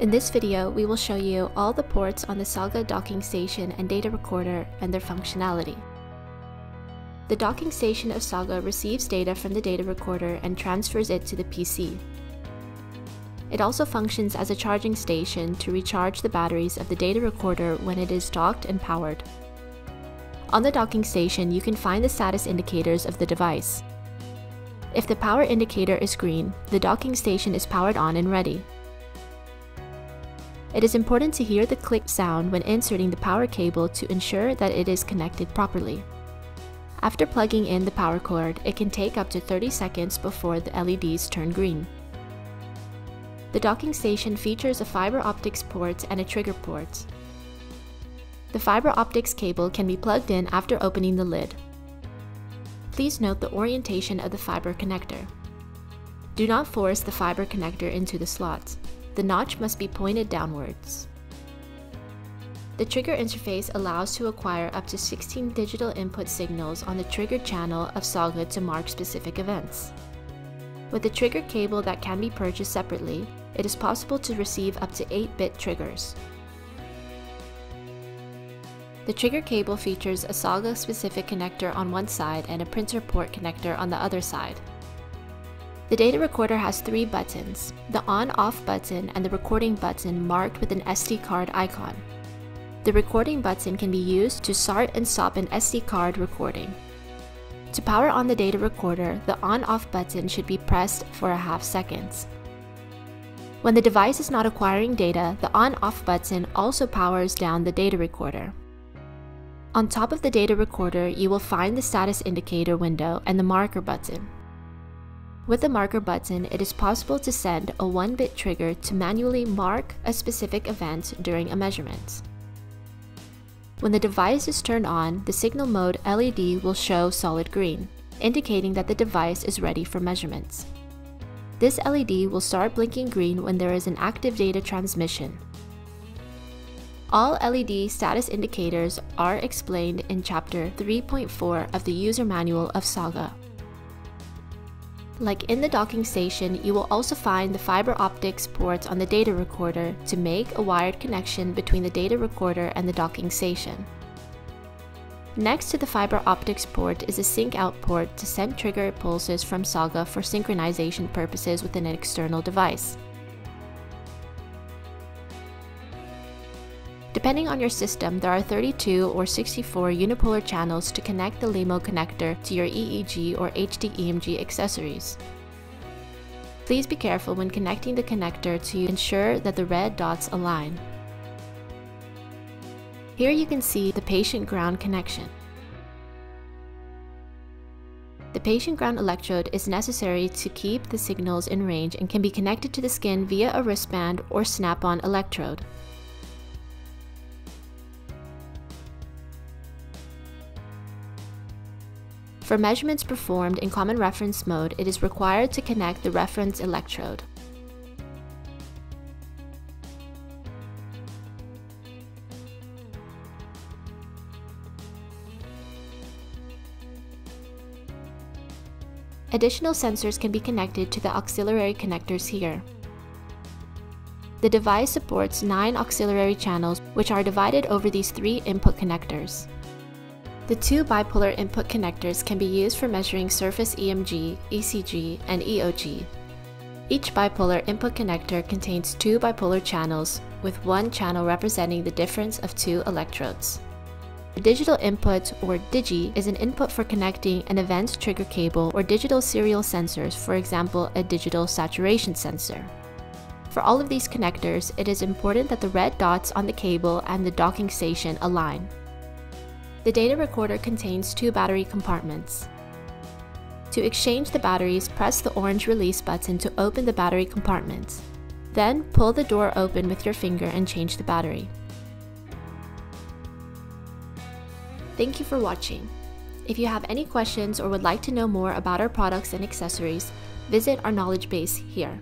In this video, we will show you all the ports on the Saga docking station and data recorder and their functionality. The docking station of Saga receives data from the data recorder and transfers it to the PC. It also functions as a charging station to recharge the batteries of the data recorder when it is docked and powered. On the docking station, you can find the status indicators of the device. If the power indicator is green, the docking station is powered on and ready. It is important to hear the click sound when inserting the power cable to ensure that it is connected properly. After plugging in the power cord, it can take up to 30 seconds before the LEDs turn green. The docking station features a fiber optics port and a trigger port. The fiber optics cable can be plugged in after opening the lid. Please note the orientation of the fiber connector. Do not force the fiber connector into the slot. The notch must be pointed downwards. The trigger interface allows to acquire up to 16 digital input signals on the trigger channel of Saga to mark specific events. With a trigger cable that can be purchased separately, it is possible to receive up to 8-bit triggers. The trigger cable features a Saga-specific connector on one side and a printer port connector on the other side. The data recorder has three buttons, the on-off button and the recording button marked with an SD card icon. The recording button can be used to start and stop an SD card recording. To power on the data recorder, the on-off button should be pressed for a half second. When the device is not acquiring data, the on-off button also powers down the data recorder. On top of the data recorder, you will find the status indicator window and the marker button. With the marker button, it is possible to send a 1-bit trigger to manually mark a specific event during a measurement. When the device is turned on, the signal mode LED will show solid green, indicating that the device is ready for measurements. This LED will start blinking green when there is an active data transmission. All LED status indicators are explained in Chapter 3.4 of the User Manual of Saga. Like in the docking station, you will also find the fiber optics ports on the data recorder to make a wired connection between the data recorder and the docking station. Next to the fiber optics port is a sync out port to send trigger pulses from Saga for synchronization purposes with an external device. Depending on your system, there are 32 or 64 unipolar channels to connect the LEMO connector to your EEG or HD-EMG accessories. Please be careful when connecting the connector to ensure that the red dots align. Here you can see the patient ground connection. The patient ground electrode is necessary to keep the signals in range and can be connected to the skin via a wristband or snap-on electrode. For measurements performed in common reference mode, it is required to connect the reference electrode. Additional sensors can be connected to the auxiliary connectors here. The device supports 9 auxiliary channels which are divided over these three input connectors. The two bipolar input connectors can be used for measuring surface EMG, ECG, and EOG. Each bipolar input connector contains two bipolar channels, with one channel representing the difference of two electrodes. A digital input, or DIGI, is an input for connecting an event trigger cable or digital serial sensors, for example, a digital saturation sensor. For all of these connectors, it is important that the red dots on the cable and the docking station align. The data recorder contains two battery compartments. To exchange the batteries, press the orange release button to open the battery compartment. Then, pull the door open with your finger and change the battery. Thank you for watching. If you have any questions or would like to know more about our products and accessories, visit our knowledge base here.